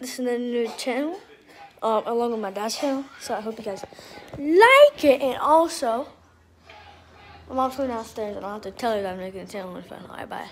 this is a new channel, um, along with my dad's channel. So I hope you guys like it. And also, I'm also downstairs, I don't have to tell you that I'm making a channel with I dad. Bye.